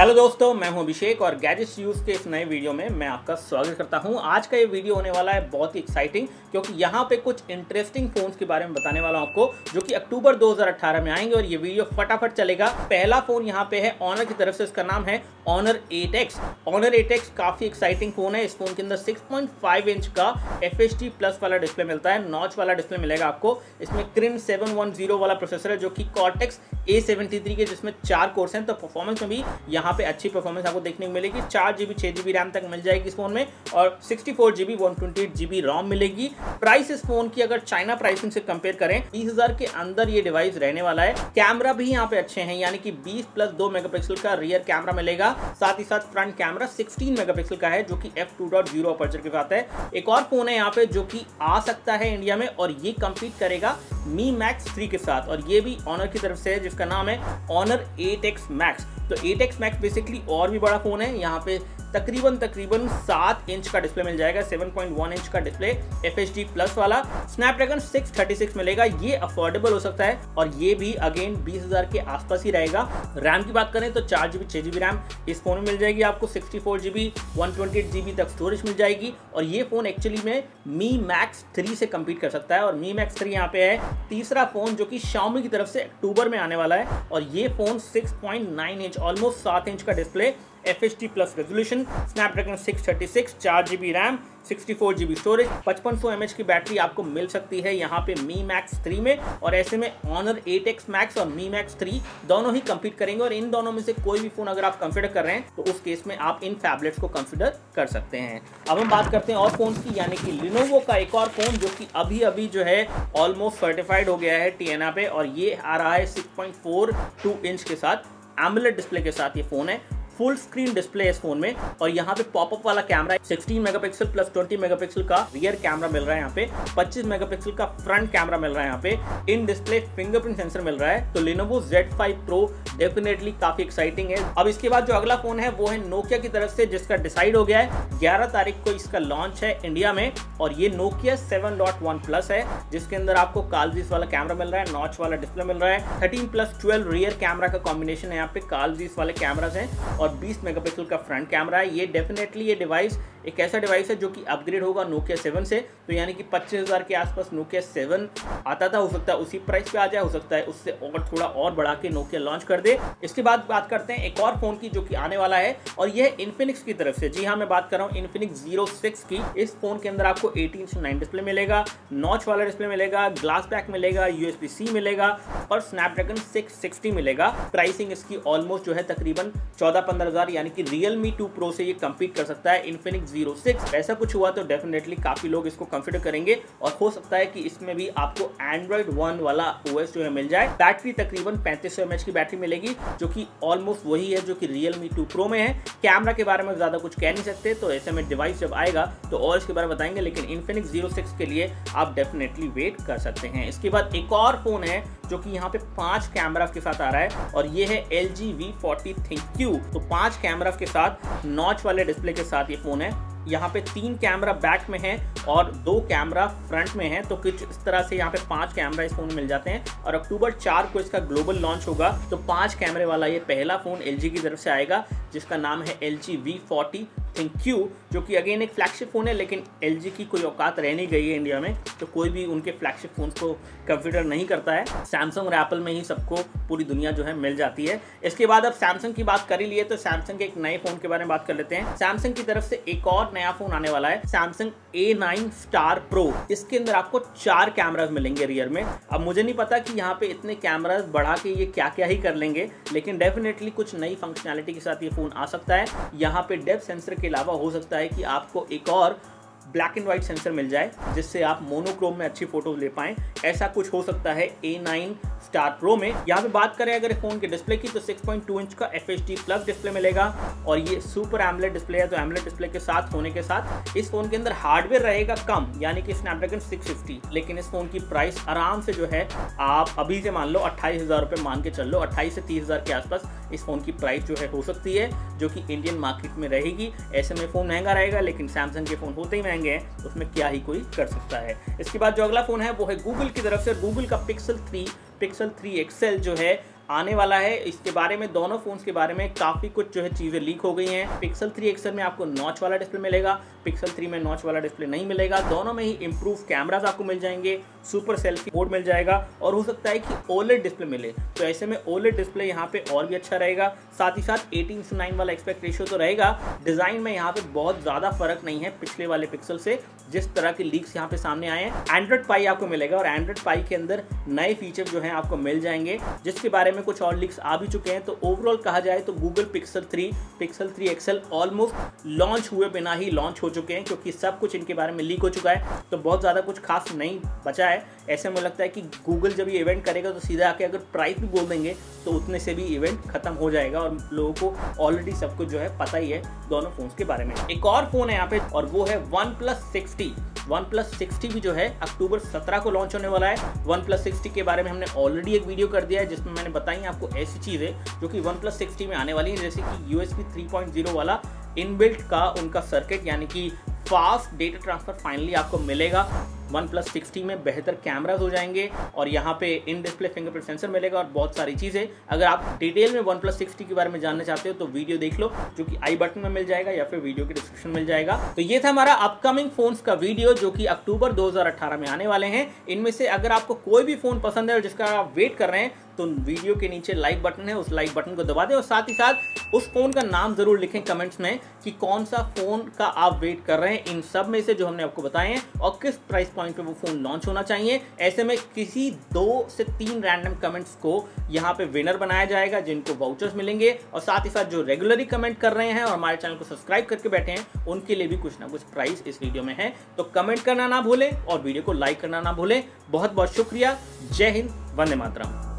Hello दोस्तों, मैं हूँ अभिषेक और गैजेट्स यूज़ के इस नए वीडियो में मैं आपका स्वागत करता हूँ। आज का ये वीडियो होने वाला है बहुत ही एक्साइटिंग क्योंकि यहाँ पे कुछ इंटरेस्टिंग फोन्स के बारे में बताने वाला हूँ आपको, जो कि अक्टूबर 2018 में आएँगे और ये वीडियो फटाफट चलेगा। पहला फ़ोन यहाँ पे है ऑनर की तरफ़ से इसका नाम है ऑनर 8X ऑनर 8X काफ़ी एक्साइटिंग फ़ोन है। इस फ़ोन के अंदर 6.5 इंच का एफ़ प्लस वाला डिस्प्ले मिलता है। नॉच वाला डिस्प्ले मिलेगा आपको। इसमें क्रिन 710 वाला प्रोसेसर है, जो कि कॉर्टेक्स A73 के, जिसमें चार कोर्स हैं। तो परफॉर्मेंस में भी यहाँ पे अच्छी परफॉर्मेंस आपको देखने को मिलेगी। चार जीबी छह जीबी रैम तक मिल जाएगी इस फ़ोन में। और sixty four GB one twenty eight GB ROM मिलेगी। प्राइस इस फ़ोन की अगर चाइना प्राइसिंग से कंपेयर करें बीस हज़ार के अंदर ये डिवाइस रहने वाला है। कैमरा भी यहाँ पे अच्छे हैं। यानी कि बीस प्लस दो मेगापिक्सल का रियर कैमरा मिलेगा। साथ ही साथ फ्रंट कैमरा सिक्सटीन मेगापिक्सल का है, जो कि F two dot zero aperture के साथ है। एक और फ़ोन है यहाँ पे, जो कि आ सकता है इंडिया में, और ये कंपीट करेगा मी मैक्स थ्री के साथ, और ये भी ऑनर की तरफ़ से है, जिसका नाम है ऑनर एट एक्स मैक्स तो एट एक्स मैक्स बेसिकली और भी बड़ा फ़ोन है, यहाँ पे तकरीबन तकरीबन सात इंच का डिस्प्ले मिल जाएगा 7.1 इंच का डिस्प्ले FHD प्लस वाला। स्नैपड्रैगन 636 मिलेगा, ये अफोर्डेबल हो सकता है, और ये भी अगेन 20000 के आसपास ही रहेगा। रैम की बात करें तो चार छह जीबी रैम इस फ़ोन में मिल जाएगी आपको sixty four GB one twenty eight GB तक स्टोरेज मिल जाएगी, और ये फ़ोन एक्चुअली में मी मैक्स थ्री से कम्पीट कर सकता है, और मी मैक्स थ्री यहाँ पे है। तीसरा फ़ोन जो कि शाउमी की तरफ़ से अक्टूबर में आने वाला है, और ये फ़ोन सिक्स इंच ऑलमोस्ट सात इंच का display F H D plus resolution Snapdragon six thirty six चार G B RAM sixty four G B storage M H की बैटरी आपको मिल सकती है यहाँ पे मी मैक्स थ्री में और ऐसे में ऑनर एट एक्स मैक्स और मी मैक्स थ्री दोनों ही कंपीट करेंगे और इन दोनों में से कोई भी फ़ोन अगर आप कंसिडर कर रहे हैं तो उस केस में आप इन फैबलेट्स को कंसिडर कर सकते हैं। अब हम बात करते हैं और फ़ोन की, यानी कि लिनोवो का एक और फ़ोन जो कि अभी अभी जो है ऑलमोस्ट सर्टिफाइड हो गया है टी पे और ये आ रहा है सिक्स पॉइंट इंच के साथ एमुलेट डिस्प्ले के साथ ये फ़ोन है। फुल स्क्रीन डिस्प्ले है इस फ़ोन में और यहाँ पे पॉपअप वाला कैमरा है। 16 मेगापिक्सल प्लस 20 मेगापिक्सल का रियर कैमरा मिल रहा है यहाँ पे। 25 मेगापिक्सल का फ्रंट कैमरा मिल रहा है यहाँ पे। इन डिस्प्ले फिंगरप्रिंट सेंसर मिल रहा है। तो Lenovo Z5 Pro डेफिनेटली काफ़ी एक्साइटिंग है। अब इसके बाद जो अगला फ़ोन है, वो है नोकिया की तरफ़ से, जिसका डिसाइड हो गया है। ग्यारह तारीख को इसका लॉन्च है इंडिया में और ये Nokia seven dot one plus है, जिसके अंदर आपको कालजीस वाला कैमरा मिल रहा है नॉच वाला डिस्प्ले मिल रहा है। Thirteen plus twelve rear camera का कॉम्बिनेशन है यहाँ पे। कालजीस वाले कैमराज है और और 20 मेगापिक्सल का फ्रंट कैमरा है। ये डेफिनेटली ये डिवाइस एक ऐसा डिवाइस है जो कि अपग्रेड होगा नोकिया सेवन से। तो यानी कि पच्चीस हज़ार के आसपास नोकिया सेवन आता था, हो सकता है उसी प्राइस पे आ जाए, हो सकता है उससे और थोड़ा और बढ़ा के नोकिया लॉन्च कर दे। इसके बाद बात करते हैं एक और फ़ोन की जो कि आने वाला है, और यह इन्फिनिक्स की तरफ़ से। जी हाँ मैं बात कर रहा हूँ इन्फिनिक्स ज़ीरो की। इस फ़ोन के अंदर आपको एटीन नाइन डिस्प्ले मिलेगा नॉच वाला डिस्प्ले मिलेगा ग्लास बैक मिलेगा यूएसबी सी मिलेगा, और स्नैपड्रैगन सिक्स मिलेगा। प्राइसिंग इसकी ऑलमोस्ट जो है तकरीबन चौदह पंद्रह हज़ार, यानी कि मी टू प्रो से ये कम्पीट कर सकता है इन्फिनिक्स ज़ीरो सिक्स ऐसा कुछ हुआ तो डेफिनेटली काफ़ी लोग इसको कंसिडर करेंगे और हो सकता है कि इसमें भी आपको एंड्रॉइड वन वाला ओएस जो है मिल जाए। बैटरी तकरीबन पैंतीस सौ की बैटरी मिलेगी, जो कि ऑलमोस्ट वही है जो कि मी टू प्रो में है। कैमरा के बारे में ज़्यादा कुछ कह नहीं सकते तो ऐसे में डिवाइस जब आएगा तो और इसके बारे में बताएँगे, लेकिन इन्फिनिक्स ज़ीरो के लिए आप डेफिनेटली वेट कर सकते हैं। इसके बाद एक और फ़ोन है जो कि यहाँ पे पाँच कैमरा के साथ आ रहा है और ये है L G V forty Q तो पाँच कैमरा के साथ, नॉच वाले डिस्प्ले के साथ ये फ़ोन है। यहाँ पे तीन कैमरा बैक में है और दो कैमरा फ्रंट में है। तो कुछ इस तरह से यहाँ पे पाँच कैमरा इस फ़ोन में मिल जाते हैं। और अक्टूबर चार को इसका ग्लोबल लॉन्च होगा। तो पाँच कैमरे वाला ये पहला फ़ोन LG की तरफ़ से आएगा, जिसका नाम है L G V forty ThinQ जो कि अगेन एक फ्लैगशिप फ़ोन है, लेकिन एलजी की कोई औकात रह नहीं गई है इंडिया में तो कोई भी उनके फ्लैगशिप फ़ोन को कंसिडर नहीं करता है। सैमसंग और एप्पल में ही सबको पूरी दुनिया जो है मिल जाती है। इसके बाद अब सैमसंग की बात कर लिए तो सैमसंग के एक नए फ़ोन के बारे में बात कर लेते हैं। सैमसंग की तरफ़ से एक और नया फ़ोन आने वाला है Samsung A nine Star Pro इसके अंदर आपको चार कैमराज मिलेंगे रियर में। अब मुझे नहीं पता कि यहाँ पे इतने कैमराज बढ़ा के ये क्या क्या ही कर लेंगे, लेकिन डेफिनेटली कुछ नई फंक्शनैलिटी के साथ ये फ़ोन आ सकता है। यहाँ पे डेप सेंसर के अलावा हो सकता है कि आपको एक और ब्लैक एंड व्हाइट सेंसर मिल जाए, जिससे आप मोनोक्रोम में अच्छी फ़ोटोज़ ले पाएँ। ऐसा कुछ हो सकता है ए नाइन स्टार प्रो में। यहाँ पे बात करें अगर फ़ोन के डिस्प्ले की तो 6.2 इंच का FHD प्लस डिस्प्ले मिलेगा। और ये सुपर एमलेट डिस्प्ले है तो एमलेट डिस्प्ले के साथ, होने के साथ, इस फ़ोन के अंदर हार्डवेयर रहेगा कम, यानी कि स्नैपड्रैगन 650 लेकिन इस फ़ोन की प्राइस आराम से जो है, आप अभी से मान लो अट्ठाईस हज़ार रुपये मान के चल लो, अट्ठाईस से तीस हज़ार के आसपास। इस फ़ोन की प्राइस जो है हो सकती है, जो कि इंडियन मार्केट में रहेगी। ऐसे में फ़ोन महँगा रहेगा, लेकिन सैमसंग के फ़ोन होते ही महँगे हैं, उसमें क्या ही कोई कर सकता है। इसके बाद जो अगला फ़ोन है, वो है गूगल की तरफ़ से। गूगल का Pixel three Pixel three X L जो है आने वाला है। इसके बारे में, दोनों फोन्स के बारे में काफ़ी कुछ जो है चीज़ें लीक हो गई हैं। पिक्सल थ्री एक्सएल में आपको नॉच वाला डिस्प्ले मिलेगा। पिक्सल थ्री में नॉच वाला डिस्प्ले नहीं मिलेगा। दोनों में ही इंप्रूव कैमराज आपको मिल जाएँगे। सुपर सेल्फी मोड मिल जाएगा। और हो सकता है कि ओलेड डिस्प्ले मिले। तो ऐसे में ओलेड डिस्प्ले यहाँ पे और भी अच्छा रहेगा। साथ ही साथ एटीन से नाइन वाला एक्सपेक्ट रेशियो तो रहेगा। डिज़ाइन में यहाँ पे बहुत ज़्यादा फ़र्क नहीं है पिछले वाले पिक्सल से। जिस तरह के लीक्स यहाँ पे सामने आए हैं। एंड्रॉइड पाई आपको मिलेगा और एंड्रॉइड पाई के अंदर नए फीचर जो है आपको मिल जाएँगे। जिसके बारे में कुछ और लीक्स आ भी चुके हैं। तो ओवरऑल कहा जाए तो Google Pixel three Pixel three X L almost launch हुए बिना ही लॉन्च हो चुके हैं, क्योंकि सब कुछ इनके बारे में लीक हो चुका है। तो बहुत ज़्यादा कुछ खास नहीं बचा है। ऐसे में लगता है कि गूगल जब ये इवेंट करेगा तो सीधा आके अगर प्राइस भी बोल देंगे तो उतने से भी इवेंट खत्म हो जाएगा और लोगों को ऑलरेडी सब कुछ जो है पता ही है दोनों फोन्स के बारे में। एक और फ़ोन है यहाँ पे और वो है OnePlus six T OnePlus six T भी जो है अक्टूबर सत्रह को लॉन्च होने वाला है। वन प्लस सिक्सटी के बारे में हमने ऑलरेडी एक वीडियो कर दिया है, जिसमें मैंने बताई आपको ऐसी चीज़ें जो कि वन प्लस सिक्सटी में आने वाली है, जैसे कि U S three point zero वाला इनबिल्ट का उनका सर्किट यानी कि फास्ट डेटा ट्रांसफ़र फाइनली आपको मिलेगा। वन प्लस सिक्सटी में बेहतर कैमराज हो जाएँगे और यहाँ पे इन डिस्प्ले फिंगरप्रिंट सेंसर मिलेगा और बहुत सारी चीज़ें। अगर आप डिटेल में वन प्लस सिक्सटी के बारे में जानना चाहते हो तो वीडियो देख लो, जो कि आई बटन में मिल जाएगा या फिर वीडियो के डिस्क्रिप्शन मिल जाएगा। तो ये था हमारा अपकमिंग फोन्स का वीडियो, जो कि अक्टूबर 2018 में आने वाले हैं। इनमें से अगर आपको कोई भी फ़ोन पसंद है और जिसका आप वेट कर रहे हैं तो वीडियो के नीचे लाइक बटन है, उस लाइक बटन को दबा दें और साथ ही साथ उस फ़ोन का नाम ज़रूर लिखें कमेंट्स में कि कौन सा फ़ोन का आप वेट कर रहे हैं। इन सब में से जो हमने आपको बताए हैं और किस प्राइस पॉइंट पे वो फ़ोन लॉन्च होना चाहिए, ऐसे में किसी दो से तीन रैंडम कमेंट्स को यहाँ पे विनर बनाया जाएगा, जिनको वाउचर्स मिलेंगे। और साथ ही साथ जो रेगुलरली कमेंट कर रहे हैं और हमारे चैनल को सब्सक्राइब करके बैठे हैं, उनके लिए भी कुछ ना कुछ प्राइस इस वीडियो में है। तो कमेंट करना ना भूलें और वीडियो को लाइक करना ना भूलें। बहुत बहुत शुक्रिया। जय हिंद, वंदे मातरम।